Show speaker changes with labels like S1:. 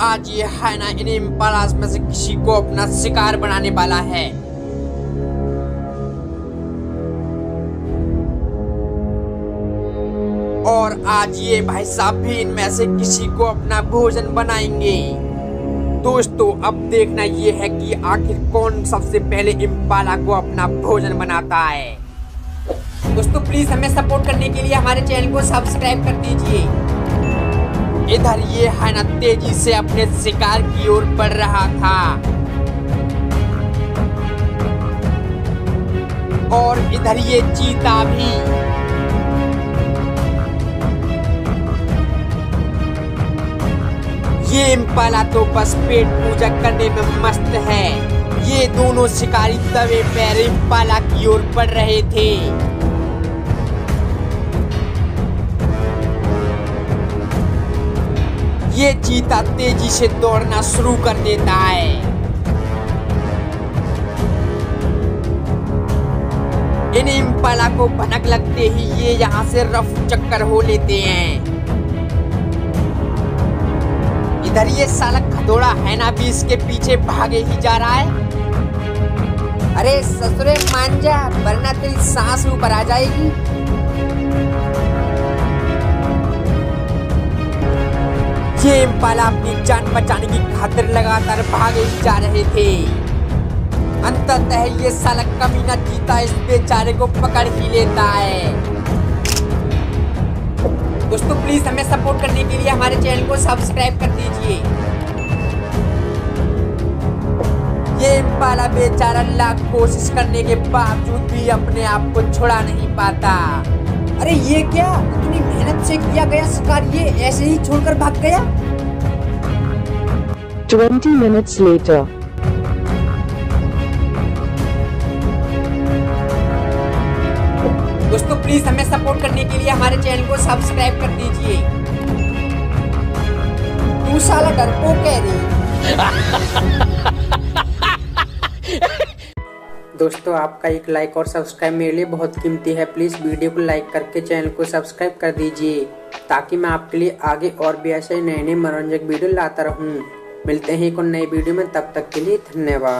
S1: आज ये हाइना इन इम्पालास में से किसी को अपना शिकार बनाने वाला है। और आज ये भाई साहब भी इनमें से किसी को अपना भोजन बनाएँगे। दोस्तों, अब देखना ये है कि आखिर कौन सबसे पहले इम्पाला को अपना भोजन बनाता है। दोस्तों प्लीज़ हमें सपोर्ट करने के लिए हमारे चैनल को सब्सक्राइब कर दीजिए। इधर ये हैना तेज़ी से अपने शिकार की ओर बढ़ रहा था। और इधर ये चीता भी। ये इम्पाला तो बस पेट पूजा करने में मस्त है। ये दोनों शिकारी तवे पैर इम्पाला की ओर बढ़ रहे थे। ये चीता तेज़ी से दौड़ना शुरू कर देता है। इन इम्पाला को भनक लगते ही ये यहाँ से रफ चक्कर हो लेते हैं। इधर ये साला खदोड़ा है ना भी इसके पीछे भागे ही जा रहा है। अरे ससुरे, मान जा, वरना तेरी सांस ऊपर आ जाएगी। ये इम्पाला अपनी जान बचाने की खातिर लगातार भागे जा रहे थे। अंततः ये साला कमीना जीता इस बेचारे को पकड़ ही लेता है। दोस्तों प्लीज़ हमें सपोर्ट करने के लिए हमारे चैनल को सब्सक्राइब कर दीजिए। ये इम्पाला बेचारा लाख कोशिश करने के बावजूद भी अपने आप को छुड़ा नहीं पाता। अरे, ये क्या? इतनी मेहनत किया गया शिकार ये ऐसे ही छोड़कर भाग गया।
S2: 20 minutes later.
S1: दोस्तों प्लीज़ हमें सपोर्ट करने के लिए हमारे चैनल को सब्सक्राइब कर दीजिए। तू साला डरपो कह रही दोस्तों, आपका एक लाइक और सब्सक्राइब मेरे लिए बहुत कीमती है। प्लीज़ वीडियो को लाइक करके चैनल को सब्सक्राइब कर दीजिए, ताकि मैं आपके लिए आगे और भी ऐसे नए नए मनोरंजक वीडियो लाता रहूँ। मिलते हैं एक और नई वीडियो में, तब तक के लिए धन्यवाद।